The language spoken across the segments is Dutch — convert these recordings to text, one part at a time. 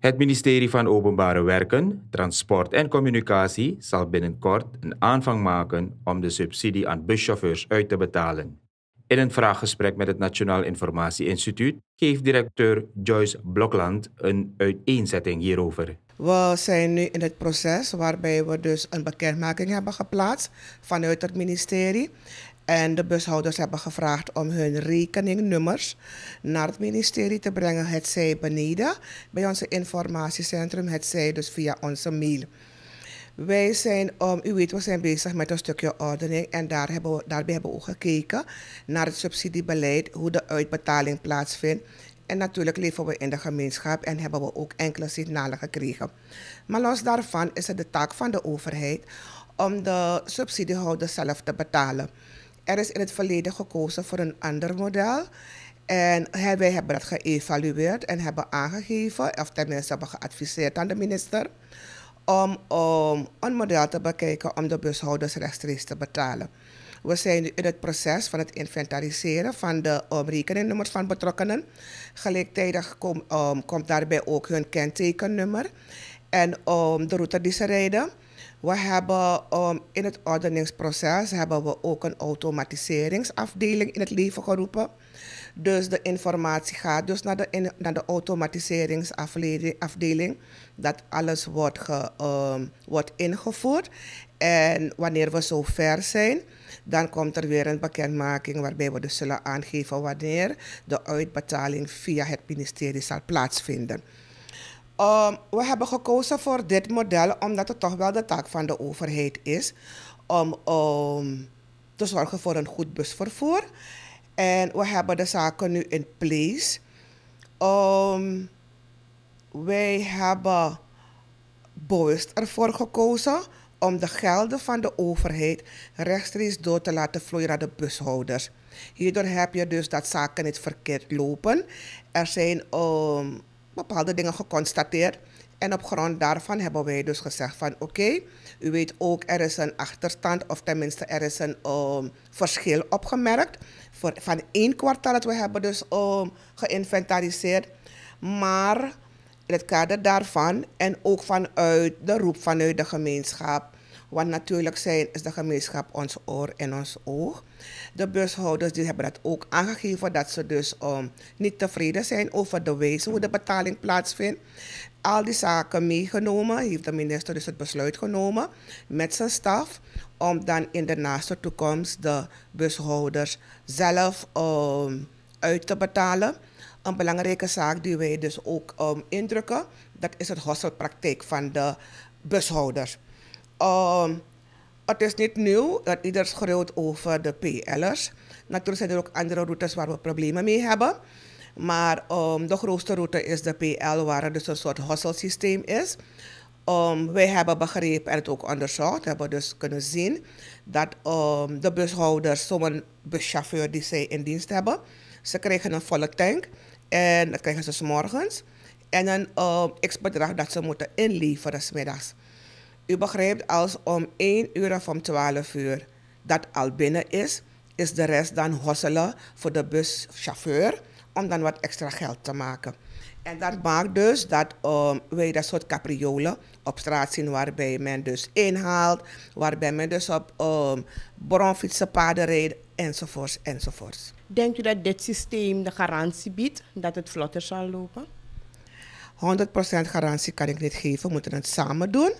Het ministerie van Openbare Werken, Transport en Communicatie zal binnenkort een aanvang maken om de subsidie aan buschauffeurs uit te betalen. In een vraaggesprek met het Nationaal Informatie Instituut geeft directeur Joyce Blokland een uiteenzetting hierover. We zijn nu in het proces waarbij we dus een bekendmaking hebben geplaatst vanuit het ministerie. En de bushouders hebben gevraagd om hun rekeningnummers naar het ministerie te brengen. Het zij beneden bij onze informatiecentrum, het zij dus via onze mail. Wij zijn, u weet, we zijn bezig met een stukje ordening en daar hebben we, daarbij hebben we ook gekeken naar het subsidiebeleid, hoe de uitbetaling plaatsvindt. En natuurlijk leven we in de gemeenschap en hebben we ook enkele signalen gekregen. Maar los daarvan is het de taak van de overheid om de subsidiehouders zelf te betalen. Er is in het verleden gekozen voor een ander model. En wij hebben dat geëvalueerd en hebben aangegeven, of tenminste hebben geadviseerd aan de minister, om, een model te bekijken om de bushouders rechtstreeks te betalen. We zijn in het proces van het inventariseren van de um, rekeningnummers van betrokkenen. Gelijktijdig um, komt daarbij ook hun kentekennummer en um, de route die ze rijden. We hebben um, in het ordeningsproces hebben we ook een automatiseringsafdeling in het leven geroepen. Dus de informatie gaat dus naar de, naar de automatiseringsafdeling. Dat alles wordt, ge, um, wordt ingevoerd. En wanneer we zo ver zijn, dan komt er weer een bekendmaking waarbij we dus zullen aangeven wanneer de uitbetaling via het ministerie zal plaatsvinden. Um, we hebben gekozen voor dit model omdat het toch wel de taak van de overheid is om um, te zorgen voor een goed busvervoer. En we hebben de zaken nu in place. Um, wij hebben bewust ervoor gekozen om de gelden van de overheid rechtstreeks door te laten vloeien naar de bushouders. Hierdoor heb je dus dat zaken niet verkeerd lopen. Er zijn bepaalde dingen geconstateerd. En op grond daarvan hebben wij dus gezegd van oké, u weet ook er is een achterstand of tenminste er is een um, verschil opgemerkt. Voor, van één kwartaal dat we hebben dus um, geïnventariseerd. Maar in het kader daarvan en ook vanuit de roep vanuit de gemeenschap want natuurlijk zijn, is de gemeenschap ons oor en ons oog. De bushouders die hebben dat ook aangegeven dat ze dus um, niet tevreden zijn over de wijze hoe de betaling plaatsvindt. Al die zaken meegenomen, heeft de minister dus het besluit genomen met zijn staf om dan in de naaste toekomst de bushouders zelf um, uit te betalen. Een belangrijke zaak die wij dus ook um, indrukken, dat is het hostelpraktijk van de bushouders. Um, het is niet nieuw dat ieder schreeuwt over de PL'ers. Natuurlijk zijn er ook andere routes waar we problemen mee hebben. Maar um, de grootste route is de PL, waar er dus een soort hostelsysteem is. Um, wij hebben begrepen en het ook onderzocht, hebben dus kunnen zien dat de bushouders, zo'n buschauffeur die zij in dienst hebben, ze krijgen een volle tank en dat krijgen ze s morgens. En een um, x-bedrag dat ze moeten inleveren middags. U begrijpt, als om 1 uur of om 12 uur dat al binnen is, is de rest dan hosselen voor de buschauffeur om dan wat extra geld te maken. En dat maakt dus dat um, wij dat soort capriolen op straat zien waarbij men dus inhaalt, waarbij men dus op um, bronfietsenpaden rijdt enzovoorts enzovoorts. Denkt u dat dit systeem de garantie biedt dat het vlotter zal lopen? 100% garantie kan ik niet geven, we moeten het samen doen.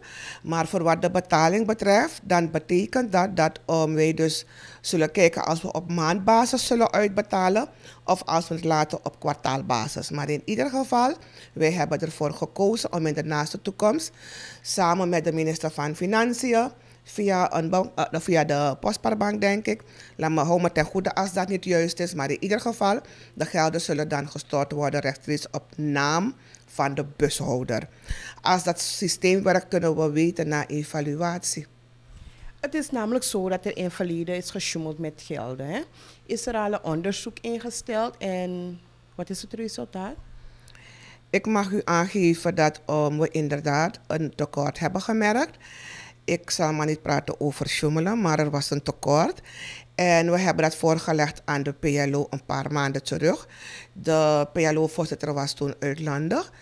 Maar voor wat de betaling betreft, dan betekent dat dat um, wij dus zullen kijken als we op maandbasis zullen uitbetalen of als we het laten op kwartaalbasis. Maar in ieder geval, wij hebben ervoor gekozen om in de naaste toekomst samen met de minister van Financiën via, een bank, uh, via de postpaarbank, denk ik. Laat me houden ten goede als dat niet juist is. Maar in ieder geval, de gelden zullen dan gestort worden rechtstreeks op naam van de bushouder. Als dat systeem werkt, kunnen we weten na evaluatie. Het is namelijk zo dat er in verleden is gesjoemeld met gelden. Hè? Is er al een onderzoek ingesteld en wat is het resultaat? Ik mag u aangeven dat um, we inderdaad een tekort hebben gemerkt. Ik zal maar niet praten over sjoemelen, maar er was een tekort. En we hebben dat voorgelegd aan de PLO een paar maanden terug. De PLO-voorzitter was toen uitlandig.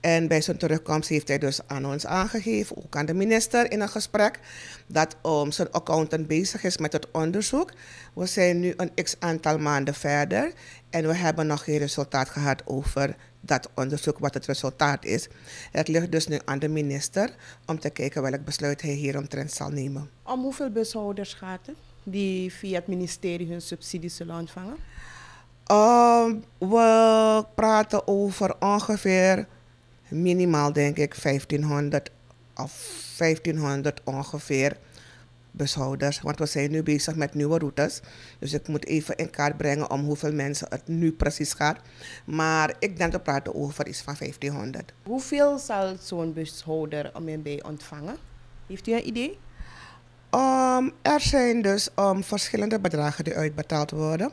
En bij zijn terugkomst heeft hij dus aan ons aangegeven, ook aan de minister in een gesprek, dat um, zijn accountant bezig is met het onderzoek. We zijn nu een x aantal maanden verder en we hebben nog geen resultaat gehad over dat onderzoek, wat het resultaat is. Het ligt dus nu aan de minister om te kijken welk besluit hij hieromtrent zal nemen. Om hoeveel bushouders gaat het die via het ministerie hun subsidies zullen ontvangen? Um, we praten over ongeveer minimaal denk ik 1500 of 1500 ongeveer bushouders. Want we zijn nu bezig met nieuwe routes. Dus ik moet even in kaart brengen om hoeveel mensen het nu precies gaat. Maar ik denk dat we praten over iets van 1500. Hoeveel zal zo'n bushouder MNB ontvangen? Heeft u een idee? Um, er zijn dus um, verschillende bedragen die uitbetaald worden.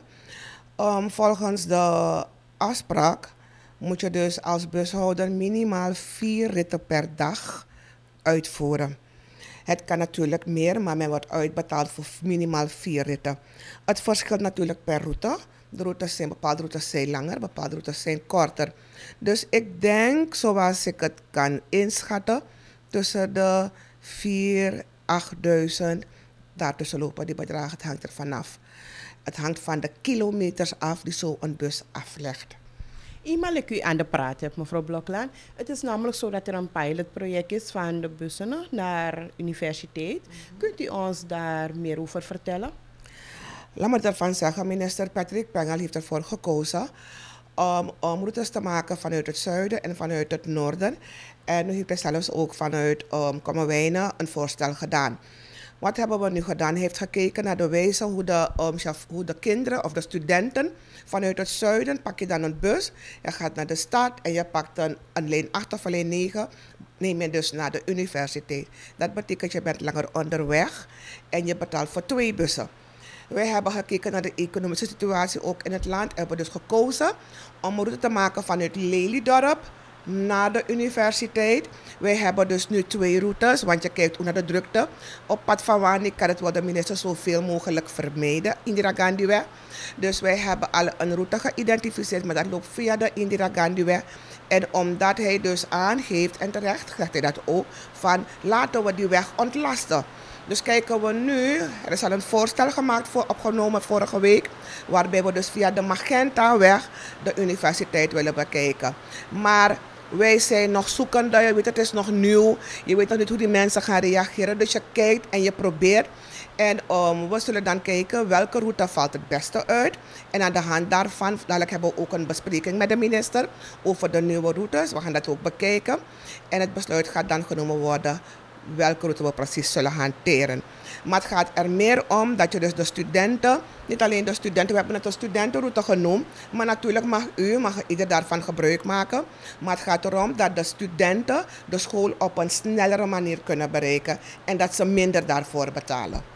Um, volgens de afspraak moet je dus als bushouder minimaal vier ritten per dag uitvoeren. Het kan natuurlijk meer, maar men wordt uitbetaald voor minimaal vier ritten. Het verschilt natuurlijk per route. De routes zijn, bepaalde routes zijn langer, bepaalde routes zijn korter. Dus ik denk, zoals ik het kan inschatten, tussen de 4 8000, daartussen lopen die bedragen. Het hangt er vanaf. Het hangt van de kilometers af die zo een bus aflegt. Eenmaal ik u aan de praat heb, mevrouw Bloklaan. Het is namelijk zo dat er een pilotproject is van de bussen naar universiteit. Kunt u ons daar meer over vertellen? Laat me ervan zeggen, minister Patrick Pengel heeft ervoor gekozen om, om routes te maken vanuit het zuiden en vanuit het noorden. En nu heeft zelfs ook vanuit um, een voorstel gedaan. Wat hebben we nu gedaan? Heeft gekeken naar de wijze hoe de, hoe de kinderen of de studenten vanuit het zuiden pak je dan een bus. Je gaat naar de stad en je pakt een, een lijn 8 of een lijn 9. Neem je dus naar de universiteit. Dat betekent je bent langer onderweg en je betaalt voor twee bussen. Wij hebben gekeken naar de economische situatie ook in het land. Hebben dus gekozen om een route te maken vanuit Lelydorp naar de universiteit. Wij hebben dus nu twee routes, want je kijkt ook naar de drukte. Op pad van Wani kan het worden minister zoveel mogelijk vermijden, Indira Gandhiweg. Dus wij hebben al een route geïdentificeerd, maar dat loopt via de Indira Gandhiweg. En omdat hij dus aangeeft, en terecht zegt hij dat ook, van laten we die weg ontlasten. Dus kijken we nu, er is al een voorstel gemaakt voor opgenomen vorige week, waarbij we dus via de Magentaweg de universiteit willen bekijken. Maar wij zijn nog zoekende, je weet het is nog nieuw, je weet nog niet hoe die mensen gaan reageren. Dus je kijkt en je probeert. En um, we zullen dan kijken welke route valt het beste uit. En aan de hand daarvan, dadelijk hebben we ook een bespreking met de minister over de nieuwe routes. We gaan dat ook bekijken. En het besluit gaat dan genomen worden welke route we precies zullen hanteren. Maar het gaat er meer om dat je dus de studenten, niet alleen de studenten, we hebben het een studentenroute genoemd, maar natuurlijk mag u, mag ieder daarvan gebruik maken. Maar het gaat erom dat de studenten de school op een snellere manier kunnen bereiken en dat ze minder daarvoor betalen.